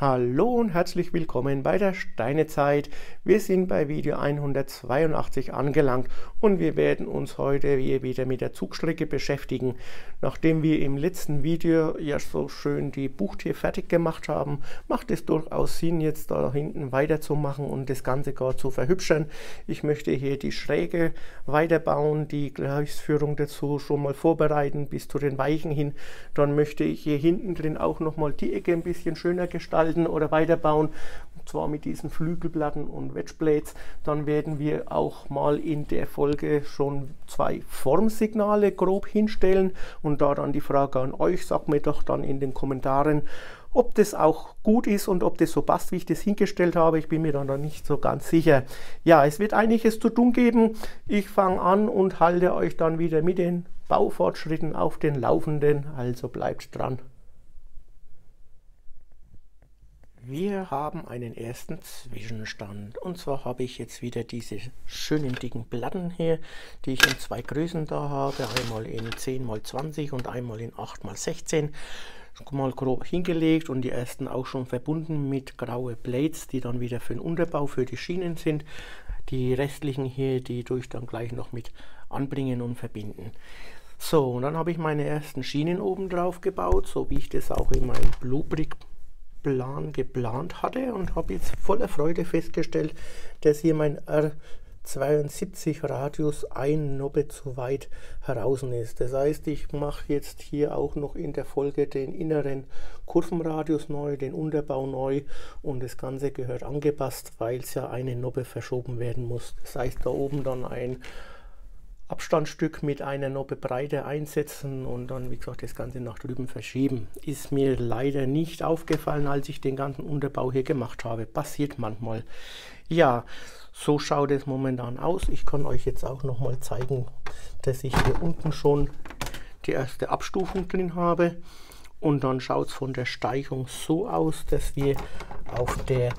Hallo und herzlich willkommen bei der Steinezeit. Wir sind bei Video 182 angelangt und wir werden uns heute wieder mit der Zugstrecke beschäftigen. Nachdem wir im letzten Video ja so schön die Buchtier fertig gemacht haben, macht es durchaus Sinn, jetzt da hinten weiterzumachen und das Ganze gar zu verhübschen. Ich möchte hier die Schräge weiterbauen, die Gleisführung dazu schon mal vorbereiten bis zu den Weichen hin. Dann möchte ich hier hinten drin auch nochmal die Ecke ein bisschen schöner gestalten gestalten oder weiterbauen, und zwar mit diesen Flügelplatten und Wedgeblades, dann werden wir auch mal in der Folge schon zwei Formsignale grob hinstellen und da dann die Frage an euch, sagt mir doch dann in den Kommentaren, ob das auch gut ist und ob das so passt, wie ich das hingestellt habe. Ich bin mir dann noch nicht so ganz sicher. Ja, es wird einiges zu tun geben. Ich fange an und halte euch dann wieder mit den Baufortschritten auf den Laufenden. Also bleibt dran. Wir haben einen ersten Zwischenstand und zwar habe ich jetzt wieder diese schönen dicken Platten hier, die ich in zwei Größen da habe, einmal in 10x20 und einmal in 8x16 mal grob hingelegt und die ersten auch schon verbunden mit graue Blades, die dann wieder für den Unterbau für die Schienen sind. Die restlichen hier, die tue ich dann gleich noch mit anbringen und verbinden. So, und dann habe ich meine ersten Schienen oben drauf gebaut, so wie ich das auch in meinem Bluebrick Plan geplant hatte und habe jetzt voller Freude festgestellt, dass hier mein R72 Radius ein Nobbe zu weit heraus ist. Das heißt, ich mache jetzt hier auch noch in der Folge den inneren Kurvenradius neu, den Unterbau neu und das Ganze gehört angepasst, weil es ja eine Nobbe verschoben werden muss. Das heißt, da oben dann ein Abstandsstück mit einer Noppe Breite einsetzen und dann, wie gesagt, das Ganze nach drüben verschieben. Ist mir leider nicht aufgefallen, als ich den ganzen Unterbau hier gemacht habe. Passiert manchmal. Ja, so schaut es momentan aus. Ich kann euch jetzt auch noch mal zeigen, dass ich hier unten schon die erste Abstufung drin habe. Und dann schaut es von der Steigung so aus, dass wir auf der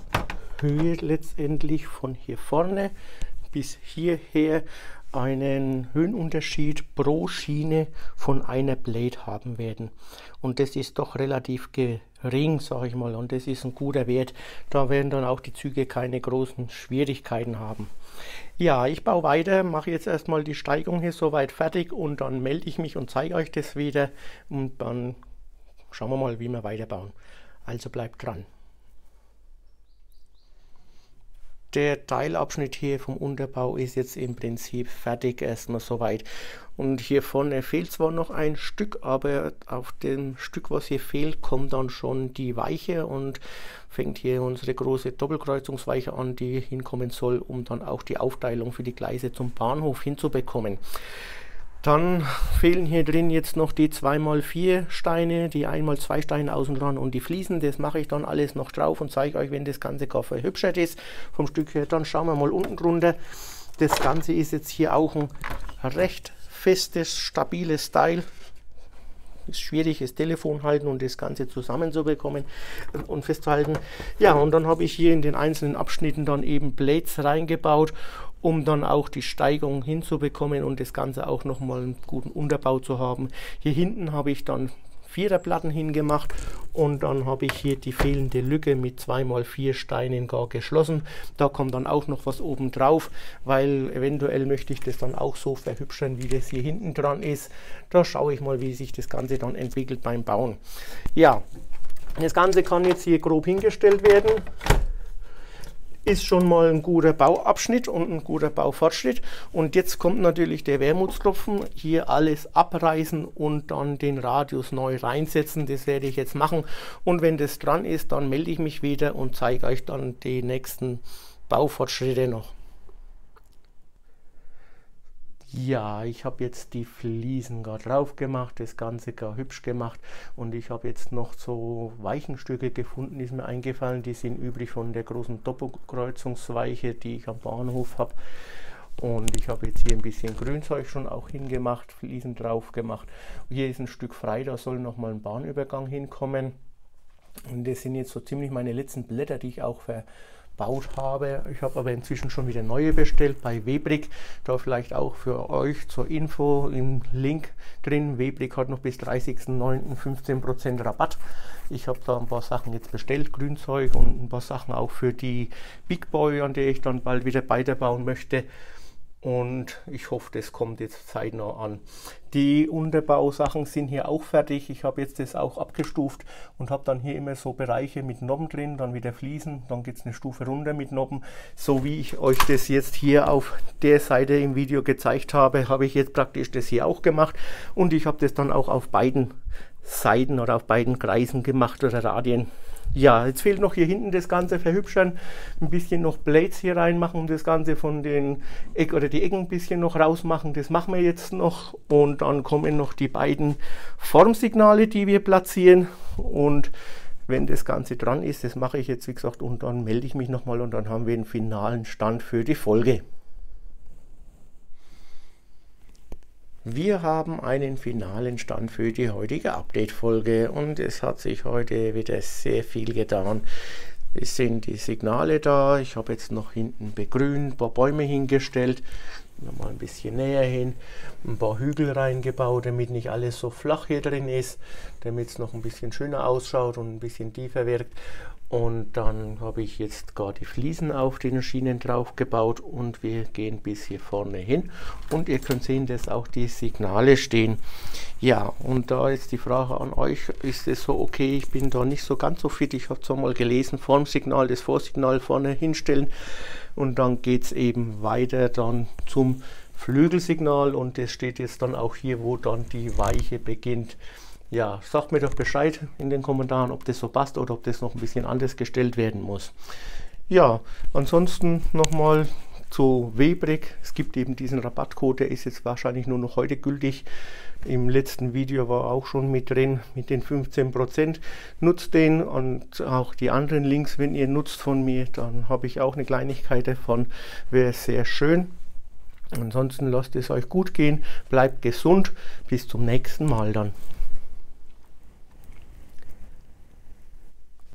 Höhe letztendlich von hier vorne bis hierher einen Höhenunterschied pro Schiene von einer Blade haben werden. Und das ist doch relativ gering, sage ich mal, und das ist ein guter Wert. Da werden dann auch die Züge keine großen Schwierigkeiten haben. Ja, ich baue weiter, mache jetzt erstmal die Steigung hier soweit fertig und dann melde ich mich und zeige euch das wieder und dann schauen wir mal, wie wir weiterbauen. Also bleibt dran. Der Teilabschnitt hier vom Unterbau ist jetzt im Prinzip fertig erstmal soweit. Und hier vorne fehlt zwar noch ein Stück, aber auf dem Stück, was hier fehlt, kommt dann schon die Weiche und fängt hier unsere große Doppelkreuzungsweiche an, die hinkommen soll, um dann auch die Aufteilung für die Gleise zum Bahnhof hinzubekommen. Dann fehlen hier drin jetzt noch die 2x4 Steine, die 1x2 Steine außen dran und die Fliesen. Das mache ich dann alles noch drauf und zeige euch, wenn das Ganze gar verhübschert ist vom Stück her. Dann schauen wir mal unten drunter. Das Ganze ist jetzt hier auch ein recht festes, stabiles Style. Ist schwierig, das Telefon halten und das Ganze zusammenzubekommen und festzuhalten. Ja, und dann habe ich hier in den einzelnen Abschnitten dann eben Blades reingebaut um dann auch die Steigung hinzubekommen und das Ganze auch nochmal einen guten Unterbau zu haben. Hier hinten habe ich dann Viererplatten hingemacht und dann habe ich hier die fehlende Lücke mit 2x4 Steinen gar geschlossen. Da kommt dann auch noch was oben drauf, weil eventuell möchte ich das dann auch so verhübschen, wie das hier hinten dran ist. Da schaue ich mal, wie sich das Ganze dann entwickelt beim Bauen. Ja, das Ganze kann jetzt hier grob hingestellt werden ist schon mal ein guter Bauabschnitt und ein guter Baufortschritt. Und jetzt kommt natürlich der Wermutstropfen, hier alles abreißen und dann den Radius neu reinsetzen. Das werde ich jetzt machen. Und wenn das dran ist, dann melde ich mich wieder und zeige euch dann die nächsten Baufortschritte noch. Ja, ich habe jetzt die Fliesen gar drauf gemacht, das Ganze gar hübsch gemacht und ich habe jetzt noch so Weichenstücke gefunden, ist mir eingefallen, die sind übrig von der großen Doppelkreuzungsweiche, die ich am Bahnhof habe. Und ich habe jetzt hier ein bisschen Grünzeug schon auch hingemacht, Fliesen drauf gemacht. Hier ist ein Stück frei, da soll nochmal ein Bahnübergang hinkommen. Und das sind jetzt so ziemlich meine letzten Blätter, die ich auch ver gebaut habe. Ich habe aber inzwischen schon wieder neue bestellt bei Webrig. Da vielleicht auch für euch zur Info im Link drin. Webrig hat noch bis 30.09. 15% Rabatt. Ich habe da ein paar Sachen jetzt bestellt, Grünzeug und ein paar Sachen auch für die Big Boy, an der ich dann bald wieder weiterbauen möchte und ich hoffe, das kommt jetzt zeitnah an. Die Unterbausachen sind hier auch fertig. Ich habe jetzt das auch abgestuft und habe dann hier immer so Bereiche mit Nobben drin, dann wieder Fliesen, dann geht es eine Stufe runter mit Nobben. So wie ich euch das jetzt hier auf der Seite im Video gezeigt habe, habe ich jetzt praktisch das hier auch gemacht und ich habe das dann auch auf beiden Seiten oder auf beiden Kreisen gemacht oder Radien. Ja, jetzt fehlt noch hier hinten das Ganze verhübschern, ein bisschen noch Blades hier reinmachen, das Ganze von den Eck oder die Ecken ein bisschen noch rausmachen. Das machen wir jetzt noch und dann kommen noch die beiden Formsignale, die wir platzieren und wenn das Ganze dran ist, das mache ich jetzt wie gesagt und dann melde ich mich nochmal und dann haben wir einen finalen Stand für die Folge. Wir haben einen finalen Stand für die heutige Update-Folge und es hat sich heute wieder sehr viel getan. Es sind die Signale da, ich habe jetzt noch hinten begrünt, ein paar Bäume hingestellt, mal ein bisschen näher hin, ein paar Hügel reingebaut, damit nicht alles so flach hier drin ist, damit es noch ein bisschen schöner ausschaut und ein bisschen tiefer wirkt. Und dann habe ich jetzt gar die Fliesen auf den Schienen drauf gebaut und wir gehen bis hier vorne hin. Und ihr könnt sehen, dass auch die Signale stehen. Ja, und da ist die Frage an euch, ist es so okay, ich bin da nicht so ganz so fit. Ich habe zwar mal gelesen, Formsignal, das Vorsignal vorne hinstellen und dann geht es eben weiter dann zum Flügelsignal und das steht jetzt dann auch hier, wo dann die Weiche beginnt. Ja, sagt mir doch Bescheid in den Kommentaren, ob das so passt oder ob das noch ein bisschen anders gestellt werden muss. Ja, ansonsten nochmal zu Webrig. Es gibt eben diesen Rabattcode, der ist jetzt wahrscheinlich nur noch heute gültig. Im letzten Video war auch schon mit drin mit den 15%. Nutzt den und auch die anderen Links, wenn ihr nutzt von mir, dann habe ich auch eine Kleinigkeit davon. Wäre sehr schön. Ansonsten lasst es euch gut gehen, bleibt gesund. Bis zum nächsten Mal dann.